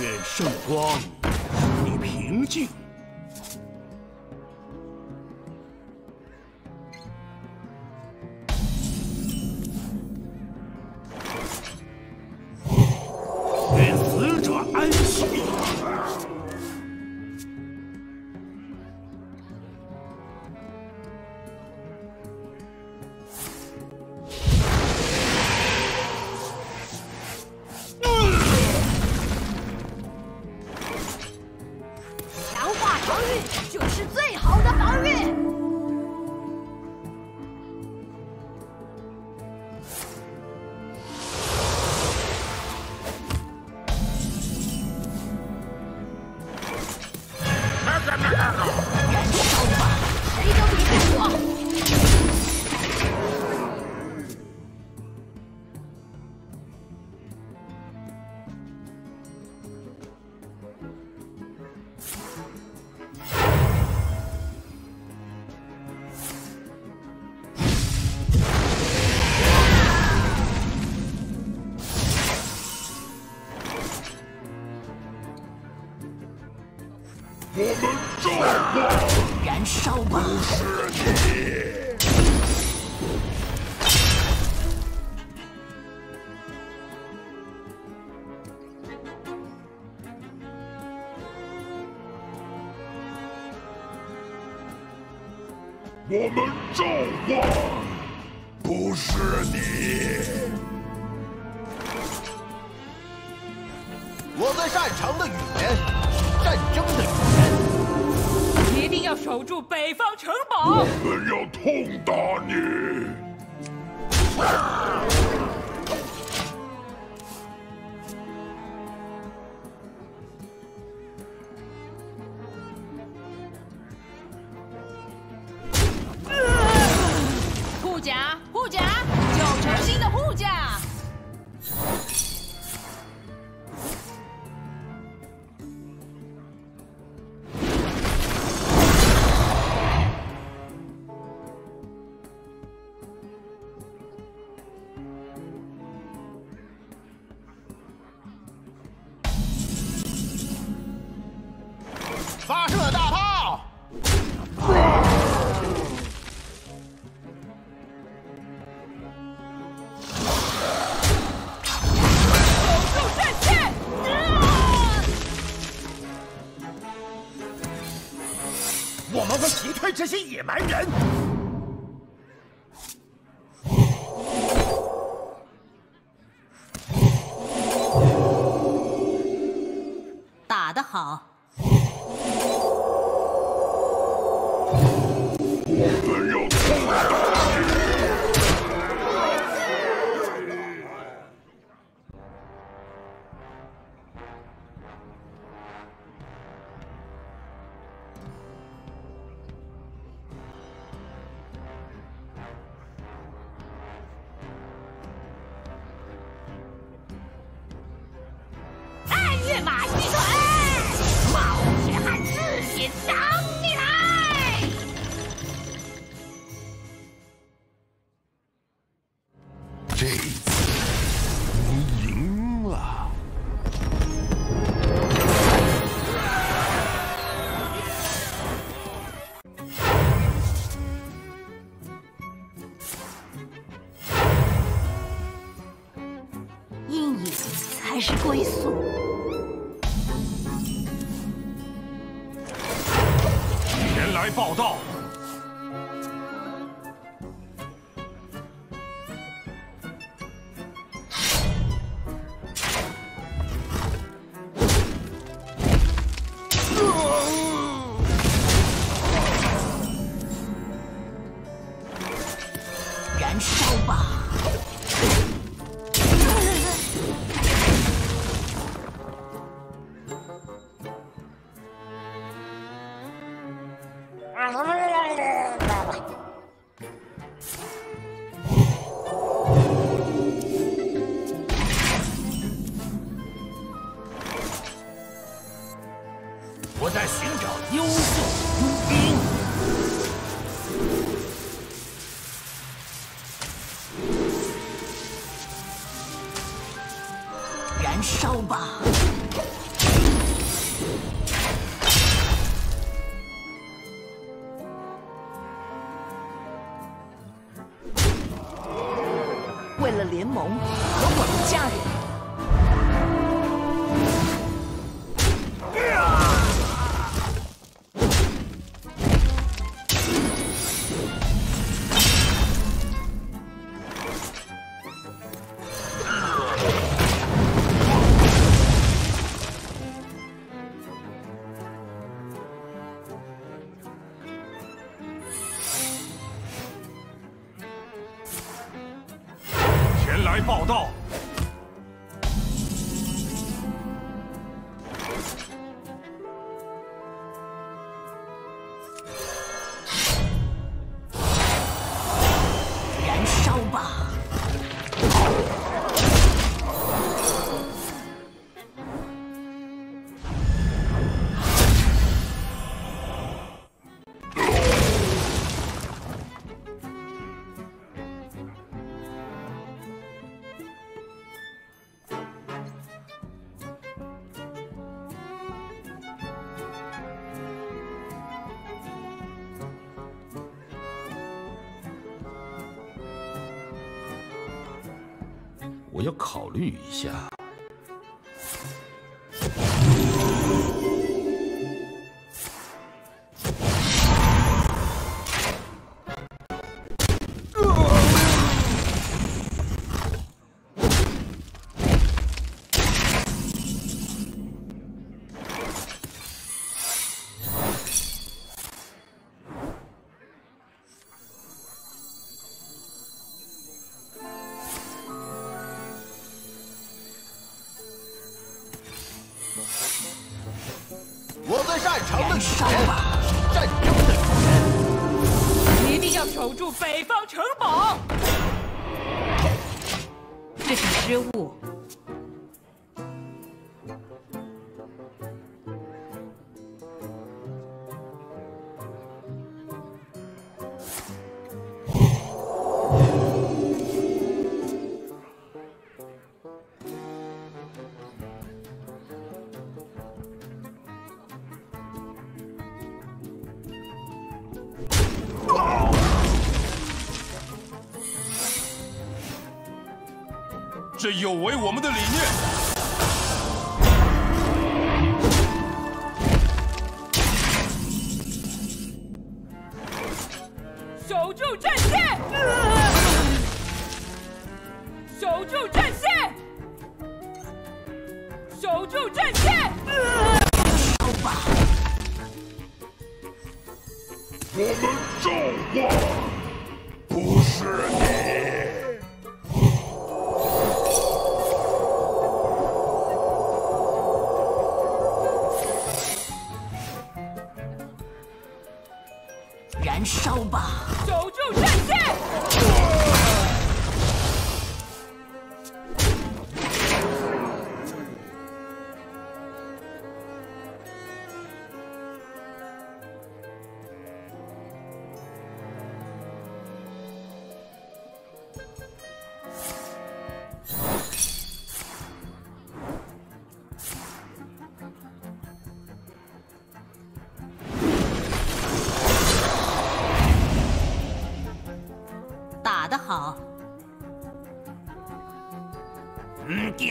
愿圣光使你平静。我们召唤，不是你。我最擅长的语言是战争的语言。一定要守住北方城堡。我们要痛打你。啊！男人。打得好。没有龙和我的家人考虑一下。失误。这有违我们的理念。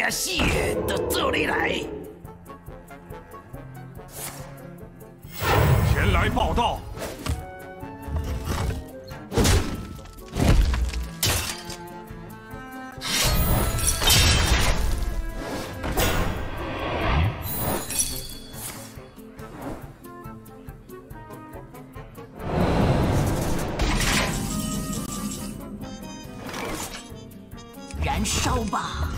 加戏到这里来前来报道。燃烧吧。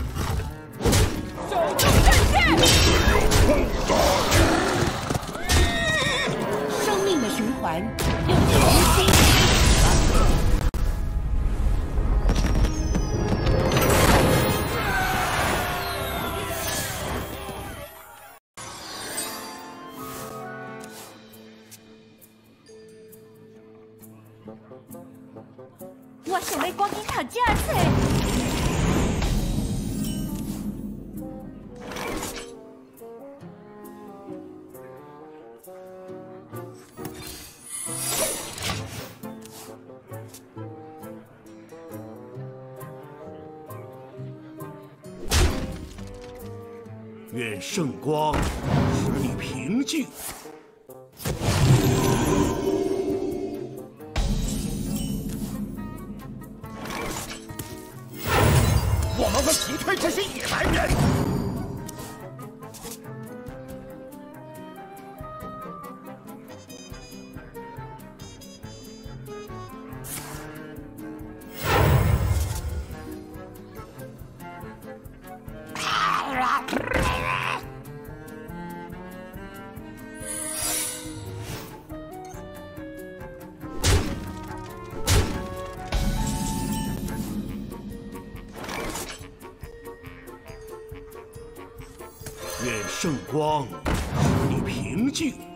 愿圣光使你平静。圣光，你平静。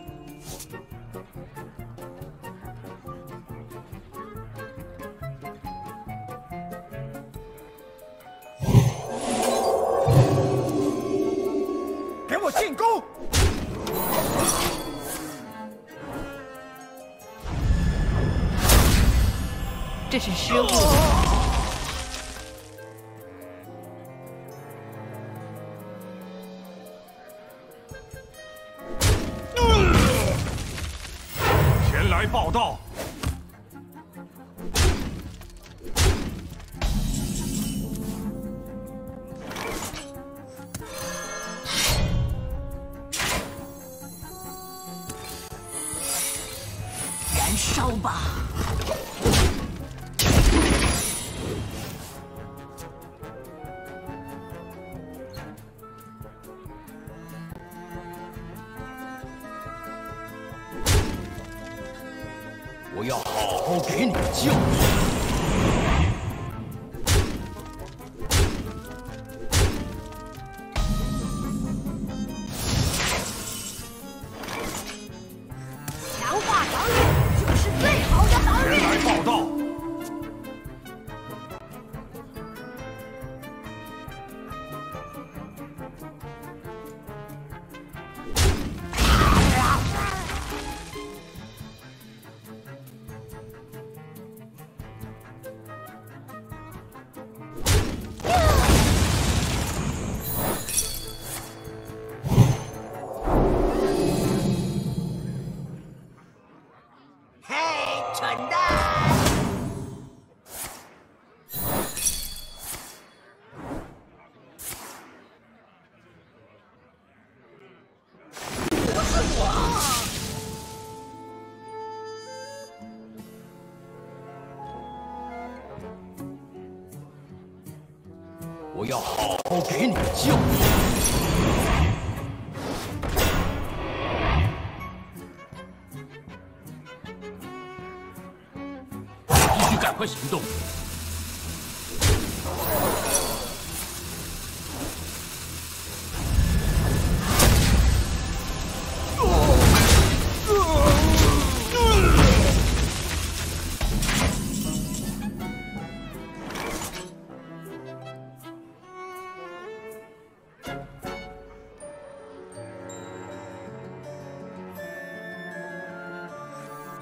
来报道。老给你教训。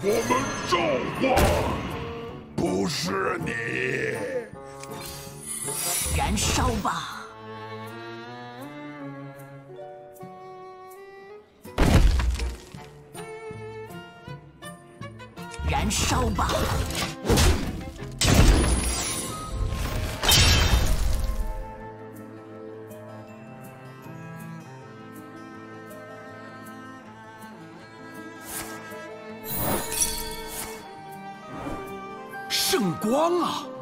我们召唤不是你。燃烧吧。圣光啊。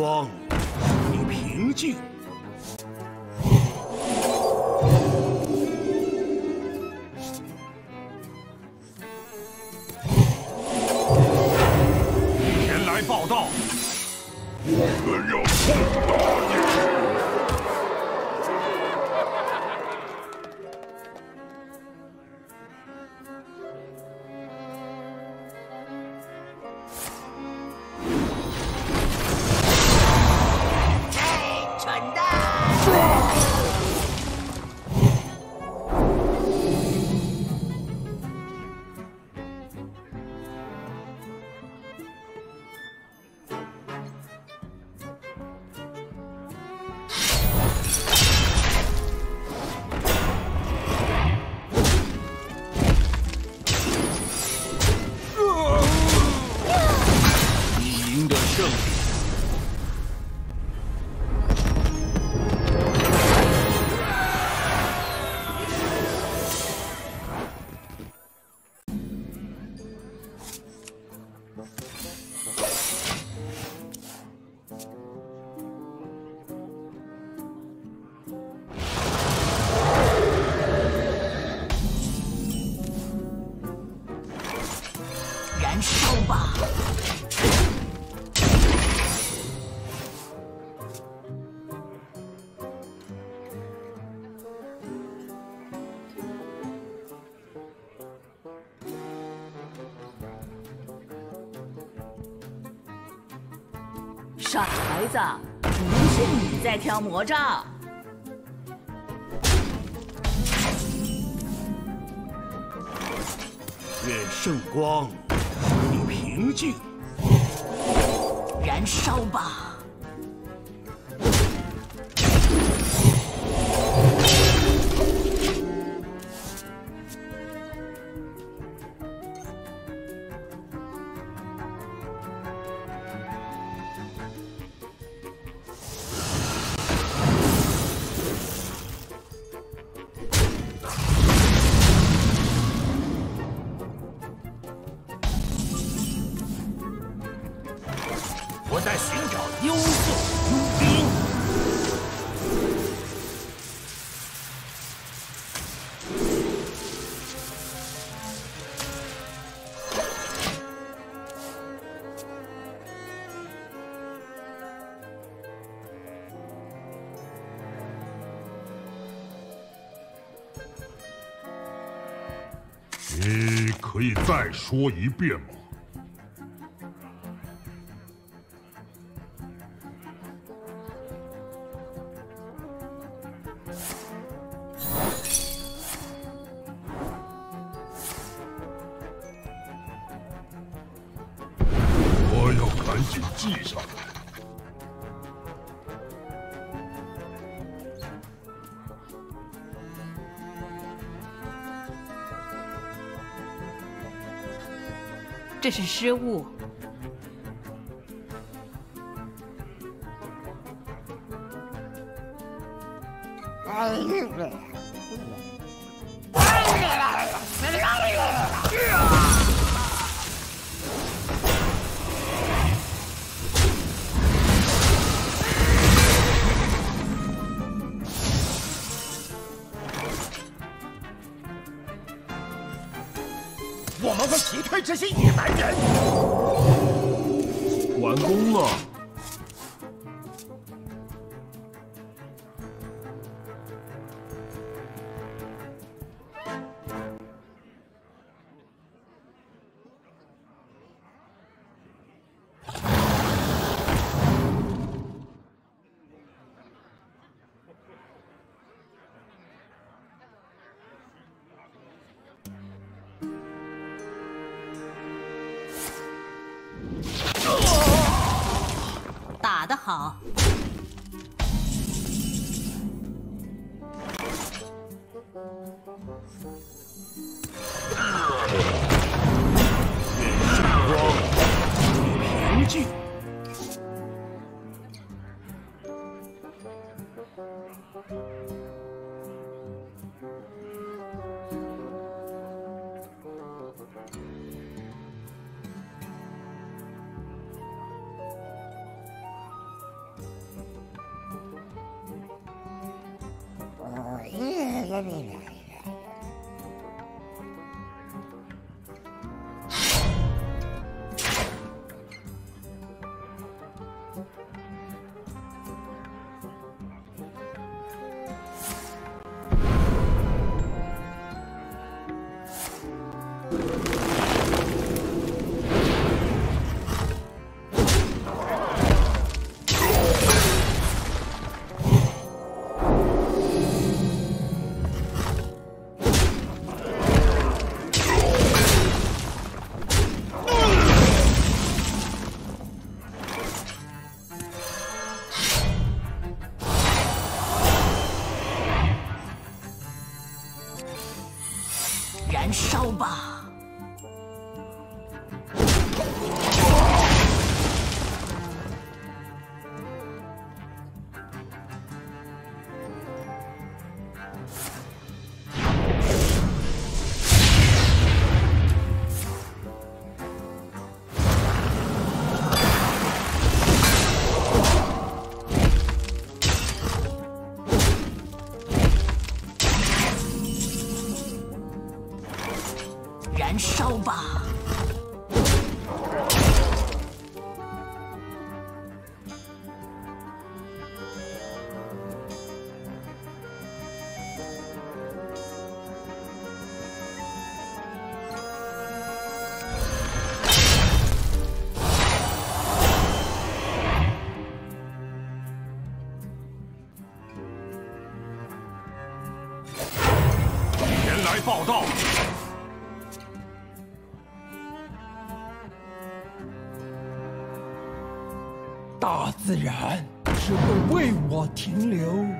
光，你平静。傻孩子，不是你在挑魔杖。愿圣光使你平静。燃烧吧！在寻找优秀佣兵。你可以再说一遍吗？要赶紧记下。这是失误。我们击退这些野蛮人。完工了。好！愿圣光使你平静。自然只会为我停留。